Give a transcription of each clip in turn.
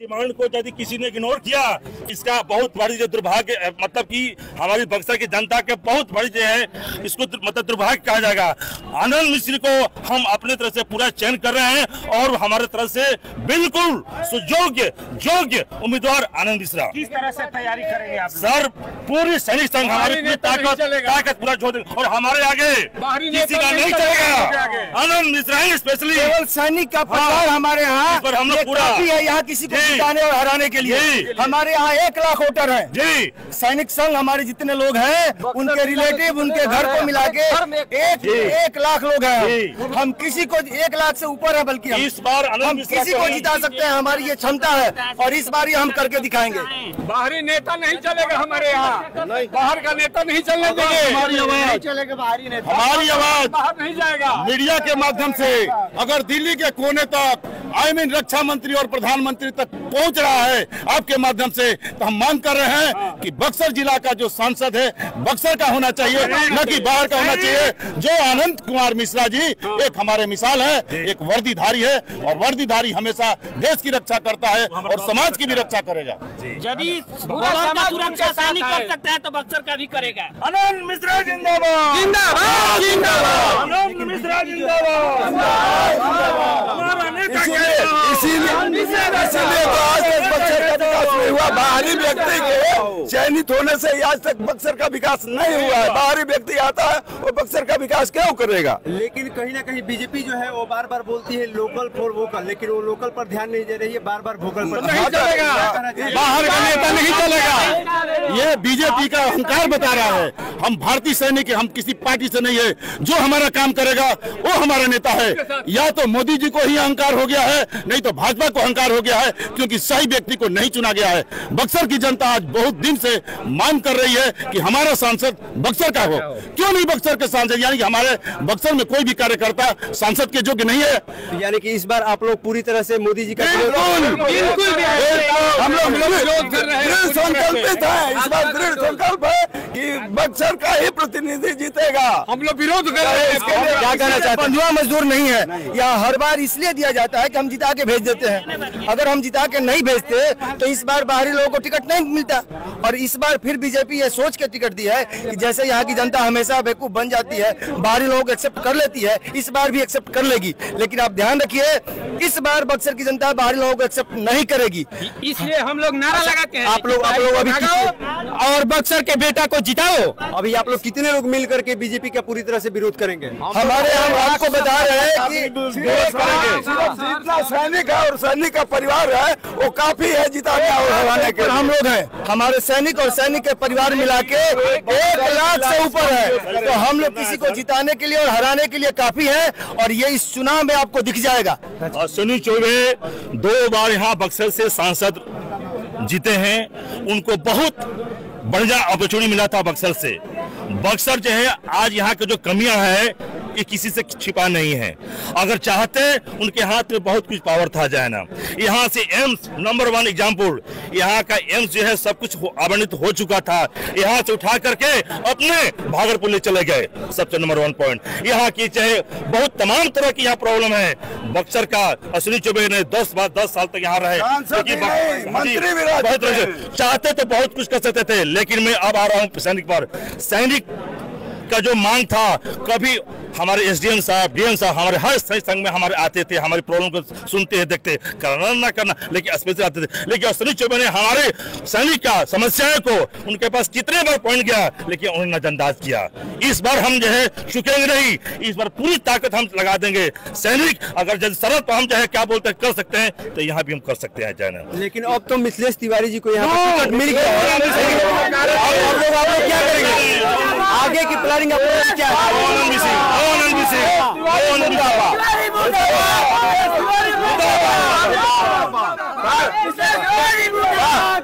Demand को यदि किसी ने इग्नोर किया इसका बहुत बड़ी जो दुर्भाग्य मतलब कि हमारी बक्सर की जनता के बहुत बड़ी जो है इसको दुर- मतलब दुर्भाग्य कहा जाएगा। आनंद मिश्र को हम अपने तरफ़ से पूरा चयन कर रहे हैं और हमारे तरफ़ से बिल्कुल सुयोग्य योग्य उम्मीदवार आनंद मिश्रा। किस तरह से तैयारी करेंगे आप सर पूरी सैनिक संघ हमारी पूरी ताकत ताकत पूरा जोड़ देगा और हमारे आगे किसी का नहीं चलेगा। आनंद मिश्रा ही स्पेशली सैनिक का प्रचार हमारे यहाँ पर हम लोग पूरा- यहाँ किसी को। जिताने और हराने के लिए। हमारे यहाँ एक लाख वोटर हैं। जी। सैनिक संघ हमारे जितने लोग हैं उनके रिलेटिव उनके घर को मिला के एक एक लाख लोग हैं। हम। किसी को एक लाख से ऊपर है बल्कि इस बार हम किसी को जिता सकते हैं हमारी ये क्षमता है और इस बार ये हम करके दिखाएँगे। बाहरी नेता नहीं चलेगा हमारे यहाँ। बाहर का नेता नहीं चलने देंगे। हमारी आवाज़। चलेगा बाहरी नेता। हमारी आवाज़। बाहर नहीं जाएगा। मीडिया के माध्यम से अगर दिल्ली के कोने तक आई मीन रक्षा मंत्री और प्रधानमंत्री तक पहुँच रहा है आपके माध्यम से। तो हम मांग कर रहे हैं कि बक्सर जिला का जो सांसद है बक्सर का होना चाहिए न कि बाहर का होना चाहिए। जो आनंद कुमार मिश्रा जी एक हमारे मिसाल है एक वर्दीधारी है और वर्दीधारी हमेशा देश की रक्षा करता है और समाज की भी रक्षा करेगा। यदि बगल सुरक्षा सैनिक कर सकता है तो बक्सर का भी करेगा। आनंद मिश्रा जिंदाबाद। जिंदाबाद। जिंदाबाद आनंद मिश्रा जिंदाबाद। हमारा नेता इसीलिए इसीलिए तो आज तक बक्सर का विकास नहीं हुआ बाहरी व्यक्ति के चयनित होने से आज तक बक्सर का विकास नहीं हुआ है बाहरी व्यक्ति आता है वो बक्सर का विकास क्यों करेगा लेकिन कहीं ना कहीं बीजेपी जो है वो बार बार बोलती है लोकल फॉर वोकल लेकिन वो लोकल पर ध्यान नहीं दे रही है बार बार वोकल पर नहीं चलेगा बाहर का नेता नहीं चलेगा ये बीजेपी का अहंकार बता रहा है हम भारतीय सैनिक हैं, हम किसी पार्टी से नहीं है। जो हमारा काम करेगा वो हमारा नेता है। या तो मोदी जी को ही अहंकार हो गया है नहीं तो भाजपा को अहंकार हो गया है क्योंकि सही व्यक्ति को नहीं चुना गया है। बक्सर की जनता आज बहुत दिन से मांग कर रही है कि हमारा सांसद बक्सर का हो। क्यों नहीं बक्सर के सांसद? यानी कि हमारे बक्सर में कोई भी कार्यकर्ता सांसद के योग्य नहीं है। यानी कि इस बार आप लोग पूरी तरह से मोदी जी का। हम लोग संकल्पित है इस बार दृढ़ संकल्प है। कि बक्सर का ही प्रतिनिधि जीतेगा। हम लोग विरोध कर रहे हैं। इसके लिए क्या कहना चाहते बंधुआ मजदूर नहीं है। यहाँ हर बार इसलिए दिया जाता है कि हम जिता के भेज देते हैं। अगर हम जिता के नहीं भेजते तो इस बार बाहरी लोगों को टिकट नहीं मिलता। और इस बार फिर बीजेपी ये सोच के टिकट दी है कि जैसे यहाँ की जनता हमेशा बेवकूफ़ बन जाती है बाहरी लोगों को एक्सेप्ट कर लेती है इस बार भी एक्सेप्ट कर लेगी। लेकिन आप ध्यान रखिए इस बार बक्सर की जनता बाहरी लोगों को एक्सेप्ट नहीं करेगी। इसलिए हम लोग नारा लगाते हैं। आप लोग आप लोग अभी और बक्सर के बेटा को जिताओ। अभी आप लोग कितने लोग मिल करके बीजेपी का पूरी तरह से विरोध करेंगे? हमारे हम आपको बता रहे हैं कि जितना सैनिक है और सैनिक का परिवार है वो काफ़ी है जिताने और हराने के हम लोग हैं। हमारे सैनिक और सैनिक के परिवार मिला के एक लाख से ऊपर है। तो हम लोग किसी को जिताने के लिए और हराने के लिए काफ़ी है और ये इस चुनाव में आपको दिख जाएगा। और सुनील चौबे दो बार यहाँ बक्सर से सांसद जीते हैं। उनको बहुत बढ़िया अपॉर्चुनिटी मिला था बक्सर से। बक्सर जो है आज यहाँ के जो कमियाँ है ये किसी से छिपा नहीं है। अगर चाहते उनके हाथ में बहुत कुछ पावर था जाए ना यहाँ से एम्स नंबर वन एग्ज़ाम्पल यहाँ का एम्स जो है सब कुछ आवंटित हो चुका था। यहाँ से उठा करके अपने भागलपुर ले चले गए सबसे नंबर वन पॉइंट यहाँ की चाहे बहुत तमाम तरह की यहाँ प्रॉब्लम है। बक्सर का अश्विनी चौबे ने दस बार दस साल तक यहाँ रहे। ही बहुत चाहते तो बहुत कुछ कर सकते थे लेकिन मैं अब आ रहा हूँ सैनिक पर। सैनिक का जो मांग था कभी हमारे एसडीएम साहब डीएम साहब हमारे हर संघ में हमारे आते थे हमारी प्रॉब्लम को सुनते हैं देखते करना ना करना लेकिन स्पेशल आते थे। लेकिन अश्विनी चौबे ने हमारे सैनिक का समस्याओं को उनके पास कितने बार पॉइंट गया लेकिन उन्होंने नजरअंदाज किया। इस बार हम जो है चुकेंगे नहीं। इस बार पूरी ताकत हम लगा देंगे। सैनिक अगर जब सरहद पर हम चाहे क्या बोलते हैं कर सकते हैं तो यहाँ भी हम कर सकते हैं जाना। लेकिन अब तो मिथिलेश तिवारी जी को यहाँ मिल गया। आगे की प्लानिंग क्या है?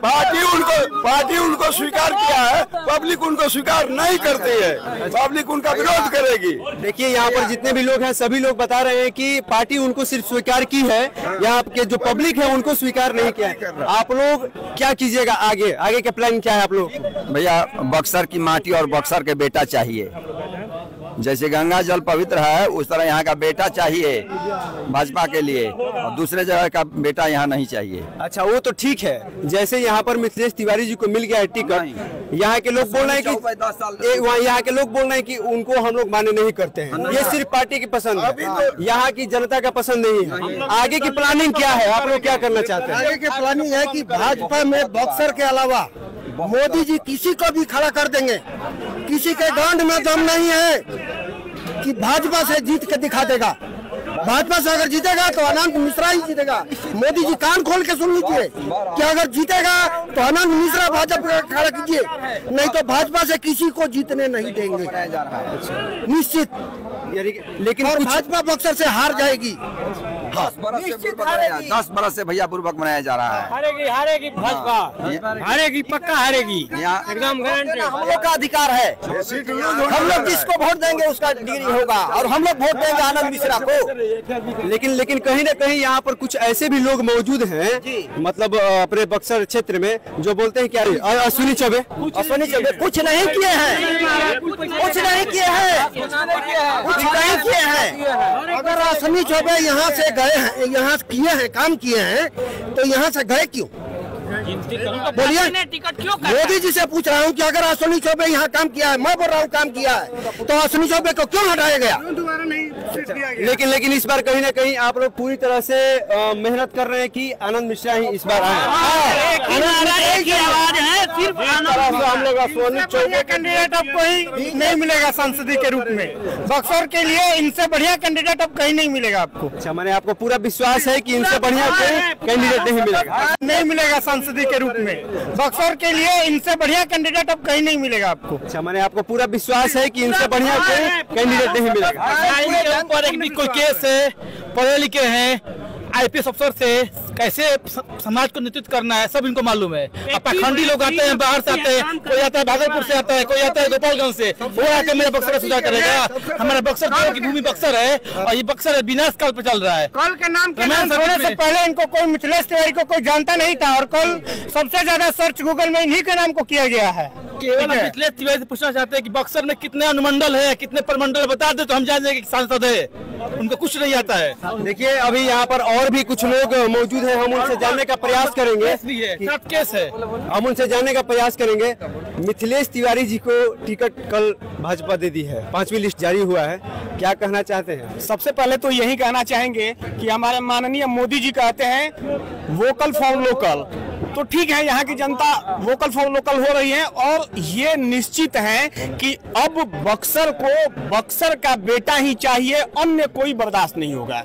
पार्टी उनको पार्टी उनको स्वीकार किया है पब्लिक उनको स्वीकार नहीं करती है पब्लिक उनका विरोध करेगी। देखिए यहाँ पर जितने भी लोग हैं सभी लोग बता रहे हैं कि पार्टी उनको सिर्फ़ स्वीकार की है यहाँ के जो पब्लिक है उनको स्वीकार नहीं किया है। आप लोग क्या कीजिएगा आगे? आगे का प्लान क्या है आप लोग? भैया बक्सर की माटी और बक्सर के बेटा चाहिए। जैसे गंगा जल पवित्र है उस तरह यहाँ का बेटा चाहिए भाजपा के लिए। और दूसरे जगह का बेटा यहाँ नहीं चाहिए। अच्छा वो तो ठीक है। जैसे यहाँ पर मिथिलेश तिवारी जी को मिल गया है टिकट यहाँ के लोग बोल रहे हैं कि वहाँ यहाँ के लोग बोल रहे हैं कि उनको हम लोग मान्य नहीं करते हैं। ये सिर्फ़ पार्टी की पसंद है। यहाँ की जनता का पसंद नहीं है। आगे की प्लानिंग क्या है? आप लोग क्या करना चाहते हैं? आगे की प्लानिंग है कि भाजपा में बक्सर के अलावा मोदी जी किसी को भी खड़ा कर देंगे। किसी के गांड में दम नहीं है कि भाजपा से जीत के दिखा देगा। भाजपा से अगर जीतेगा तो अनंत मिश्रा ही जीतेगा। मोदी जी कान खोल के सुन लीजिए। कि अगर जीतेगा तो अनंत मिश्रा भाजपा का खड़ा कीजिए। नहीं तो भाजपा से किसी को जीतने नहीं देंगे। निश्चित। लेकिन और भाजपा बक्सर से हार जाएगी। दस बरस से पूर्वक मनाया- दस बरस से भैया पूर्वक मनाया जा रहा है। हारेगी हारेगी भाजपा हारेगी पक्का हारेगी। एकदम गारंटी हम लोग का अधिकार है। हम लोग जिसको वोट देंगे उसका डिग्री होगा और हम लोग वोट देंगे आनंद मिश्रा को। लेकिन लेकिन कहीं ना कहीं यहाँ पर कुछ ऐसे भी लोग मौजूद है मतलब अपने बक्सर क्षेत्र में जो बोलते हैं क्या अश्विनी चौबे। अश्विनी चौबे कुछ नहीं किए हैं। कुछ नहीं किए। हैं। कुछ नहीं किए हैं। अगर अश्विनी चौबे यहाँ से गए हैं यहाँ किए हैं काम किए हैं तो यहाँ से गए क्यों? बोलिए। मोदी जी से पूछ रहा हूँ कि अगर अश्विनी चौबे यहाँ काम किया है मैं बोल रहा हूँ काम किया है तो अश्विनी चौबे को क्यों हटाया गया? लेकिन लेकिन इस बार कहीं ना कहीं आप लोग पूरी तरह से मेहनत कर रहे हैं कि आनंद मिश्रा ही इस बार आए एक ही नारा, एक ही आवाज़ है सिर्फ़ हम लोग चौबे कैंडिडेट अब कोई नहीं मिलेगा सांसदी के रूप में। बक्सर के लिए इनसे बढ़िया कैंडिडेट अब कहीं नहीं मिलेगा आपको। अच्छा मैंने आपको पूरा विश्वास है कि इनसे बढ़िया कोई कैंडिडेट नहीं मिलेगा। नहीं मिलेगा सांसदी के रूप में। बक्सर के लिए इनसे बढ़िया कैंडिडेट अब कहीं नहीं मिलेगा आपको। अच्छा मैंने आपको पूरा विश्वास है की इनसे बढ़िया कोई कैंडिडेट नहीं मिलेगा। कोई केस है पढ़े लिखे हैं। आईपीएस अफसर से कैसे समाज को नेतृत्व करना है सब इनको मालूम है। अब पाखंडी लोग आते हैं बाहर से आते हैं कोई आता है भागलपुर से आता है कोई आता है गोपालगंज से वो आके मेरे बक्सर का सुधार करेगा। हमारा बक्सर देव की भूमि बक्सर है और ये बक्सर है विनाश काल पे चल रहा है। कल के नाम के नाम से पहले इनको कोई मिथिलेश तिवारी को कोई जानता नहीं था और कल सबसे ज़्यादा सर्च गूगल में इन्हीं के नाम को किया गया है। केवल मिथिलेश तिवारी से पूछना चाहते हैं कि बक्सर में कितने अनुमंडल है कितने प्रमंडल बता दे तो हम जान जाएँगे सांसद है। उनको कुछ नहीं आता है। देखिए अभी यहाँ पर और भी कुछ लोग मौजूद हैं हम उनसे जानने का प्रयास करेंगे केस है हम उनसे जानने का प्रयास करेंगे। मिथिलेश तिवारी जी को टिकट कल भाजपा दे दी है। पांचवी लिस्ट जारी हुआ है। क्या कहना चाहते हैं? सबसे पहले तो यही कहना चाहेंगे कि हमारे माननीय मोदी जी कहते हैं वोकल फॉर लोकल तो ठीक है, यहाँ की जनता वोकल फॉर लोकल हो रही है और ये निश्चित है कि अब बक्सर को बक्सर का बेटा ही चाहिए, अन्य कोई बर्दाश्त नहीं होगा।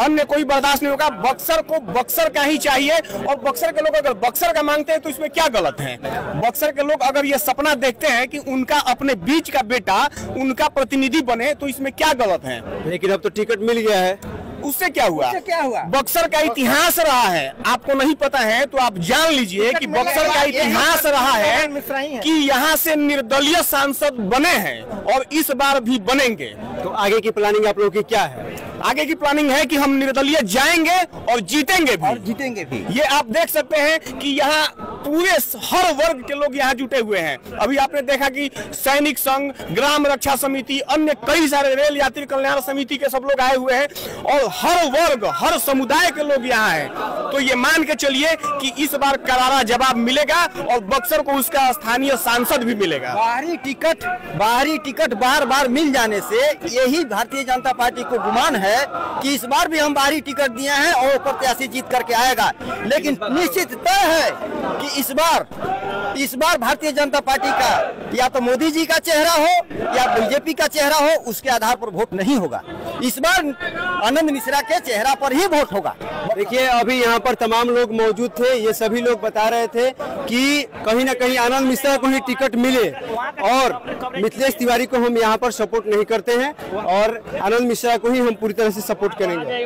अन्य कोई बर्दाश्त नहीं होगा, बक्सर को बक्सर का ही चाहिए और बक्सर के लोग अगर बक्सर का मांगते हैं तो इसमें क्या गलत है? बक्सर के लोग अगर ये सपना देखते हैं कि उनका अपने बीच का बेटा, उनका प्रतिनिधि बने तो इसमें क्या गलत है? लेकिन अब तो टिकट मिल गया है। उससे क्या हुआ? उससे क्या हुआ? बक्सर का इतिहास रहा है। आपको नहीं पता है तो आप जान लीजिए कि बक्सर का इतिहास रहा है। कि यहाँ से निर्दलीय सांसद बने हैं और इस बार भी बनेंगे। तो आगे की प्लानिंग आप लोगों की क्या है? आगे की प्लानिंग है कि हम निर्दलीय जाएँगे और जीतेंगे भी। और जीतेंगे भी। ये आप देख सकते हैं कि यहाँ पूरे हर वर्ग के लोग यहाँ जुटे हुए हैं। अभी आपने देखा कि सैनिक संघ ग्राम रक्षा समिति अन्य कई सारे रेल यात्री कल्याण समिति के सब लोग आए हुए हैं और हर वर्ग हर समुदाय के लोग यहाँ हैं। तो ये मान के चलिए कि इस बार करारा जवाब मिलेगा और बक्सर को उसका स्थानीय सांसद भी मिलेगा। बाहरी टिकट बाहरी टिकट बार बार मिल जाने से यही भारतीय जनता पार्टी को गुमान है कि इस बार भी हम बाहरी टिकट दिए हैं और प्रत्याशी जीत करके आएगा। लेकिन निश्चित तय है कि इस बार इस बार भारतीय जनता पार्टी का या तो मोदी जी का चेहरा हो या बीजेपी का चेहरा हो, उसके आधार पर वोट नहीं होगा। इस बार आनंद मिश्रा के चेहरा पर ही वोट होगा। देखिए, अभी यहाँ पर तमाम लोग मौजूद थे, ये सभी लोग बता रहे थे कि कहीं ना कहीं आनंद मिश्रा को ही टिकट मिले और मिथिलेश तिवारी को हम यहाँ पर सपोर्ट नहीं करते हैं और आनंद मिश्रा को ही हम पूरी तरह से सपोर्ट करेंगे।